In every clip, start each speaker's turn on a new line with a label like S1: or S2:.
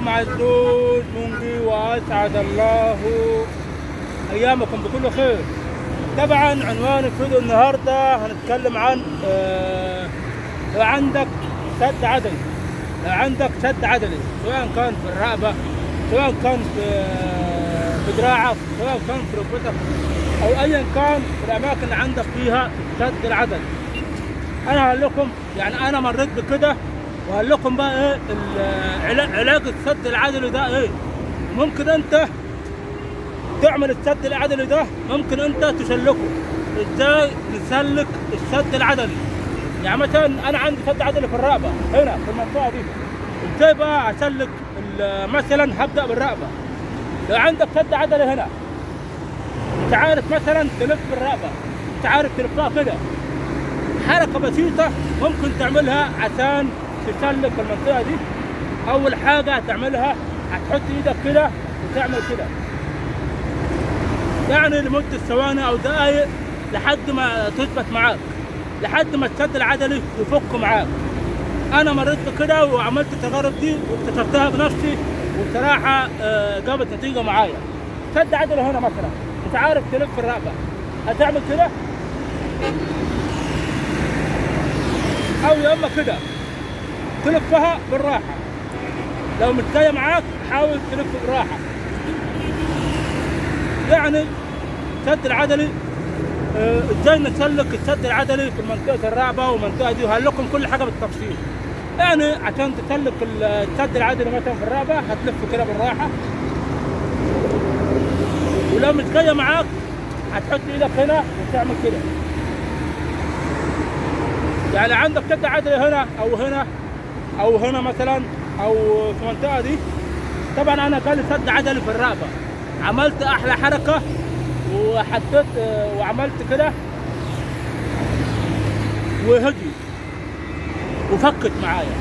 S1: معكم عزوز منجي واسعد الله أيامكم بكل خير. طبعا عنوان الفيديو النهارده هنتكلم عن آه، عندك سد عدلي عندك سد عدلي سواء كان في الرقبة سواء كان في آه، في دراعك سواء كان في ركبتك أو ايا كان في الأماكن اللي عندك فيها السد العدلي أنا هقول لكم يعني أنا مريت بكده وهقول لكم بقى إيه علاج السد العدلي ده إيه ممكن أنت تعمل السد العدلي ده ممكن أنت تسلكه. إزاي نسلك السد العدلي؟ يعني مثلا أنا عندي سد عدلي في الرقبة هنا في المنطقة دي. إزاي بقى أسلك مثلا هبدأ بالرقبة؟ لو عندك سد عدلي هنا أنت عارف مثلا تلف الرقبه أنت عارف تلفها كده. حركة بسيطة ممكن تعملها عشان تسلك المنطقة دي أول حاجة هتعملها هتحط إيدك كده وتعمل كده. يعني لمدة ثواني أو دقائق لحد ما تثبت معاك لحد ما السد العدلي يفك معاك. أنا مريت بكده وعملت التجارب دي واكتشفتها بنفسي وبصراحه آه، جابت نتيجة معايا. سد عدلي هنا مثلا أنت عارف تلف الرقبة. هتعمل كده؟ أو يا إما كده. تلفها بالراحة. لو مش جاية معاك حاول تلف بالراحة. يعني السد العدلي آه، إزاي نسلك السد العدلي في منطقه الرقبه والمنطقة دي وهقول كل حاجة بالتفصيل. يعني عشان تسلك ال- السد العدلي مثلا في الرقبه هتلف كده بالراحة. ولو مش معاك هتحط إيدك هنا وتعمل كده. يعني عندك سد عدلي هنا أو هنا أو هنا مثلا أو في المنطقة دي. طبعا أنا جالي سد عدلي في الرقبه عملت أحلى حركة وحطيت وعملت كده. وهدي وفكت معايا.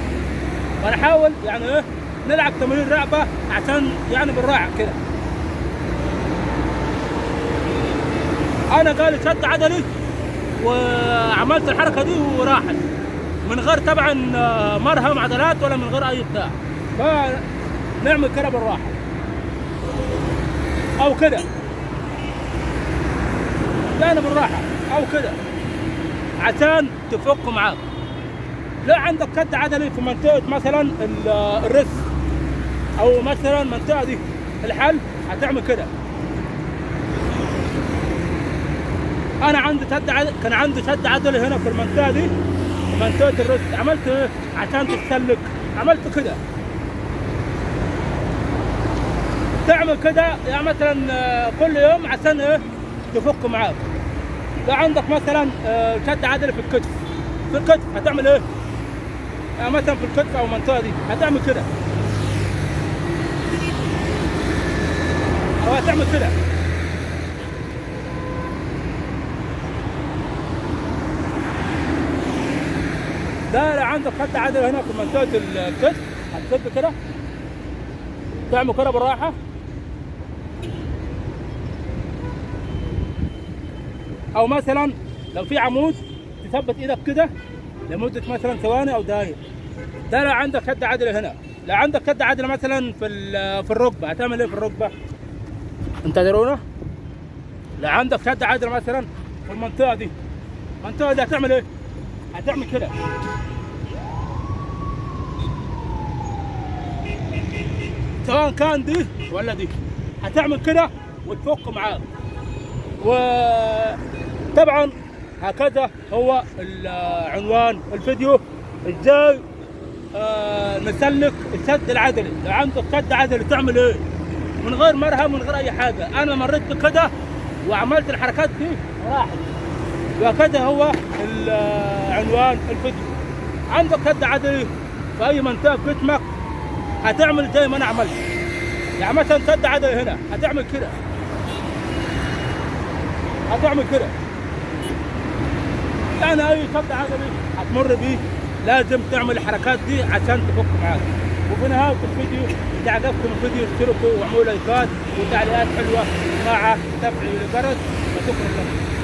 S1: وأنا احاول يعني إيه نلعب تمارين رقبة عشان يعني بالراحة كده. أنا جالي شد عدلي وعملت الحركة دي وراحت. من غير طبعا آه، مرهم عضلات ولا من غير أي بتاع. فنعمل كده بالراحة. أو كده. لا بالراحة. أو كده. عشان تفك معاك. لو عندك كد عدلي في منطقة مثلا ال- الرس أو مثلا المنطقة دي الحل هتعمل كده. أنا عندي عدل كان عندي سد عدلي هنا في المنطقة دي. منطقه الرس عملت عشان تتسلك عملت كده. تعمل كده يعني مثلا آه، كل يوم عشان إيه تفك معاك. لو عندك مثلا آه، شد عدلي في الكتف. في الكتف هتعمل إيه؟ يعني مثلا في الكتف أو المنطقة دي هتعمل كده. أو هتعمل كده. لو عندك خد عدل هنا في منطقة الكتف هتسد كده. تعمل كده بالراحه أو مثلا لو في عمود تثبت إيدك كده لمدة مثلا ثواني أو دقائق ده لو عندك شد عدل هنا. لو عندك شد عدل مثلا في في الركبة. هتعمل إيه في الركبة؟ انتظرونا. لو عندك شد عدل مثلا في المنطقة دي. المنطقة دي هتعمل إيه؟ هتعمل كده. سواء كان دي ولا دي هتعمل كده وتفك معاك وطبعا هكذا هو عنوان الفيديو إزاي آه، نسلك السد العدلي لو عندك سد عدلي تعمل إيه؟ من غير مرهم من غير أي حاجة. أنا مريت بكده وعملت الحركات دي وراحت وهكذا هو عنوان الفيديو. عندك سد عدلي في أي منطقة في هتعمل زي ما أنا عملت. يعني مثلا سد عدلي هنا هتعمل كده. هتعمل كده. يعني أي سد عدلي هتمر بيه لازم تعمل الحركات دي عشان تفك معاك. وفي نهاية الفيديو إذا عجبكم الفيديو اشتركوا واعملوا لايكات وتعليقات حلوة مع تفعيل الجرس. وشكرا لكم.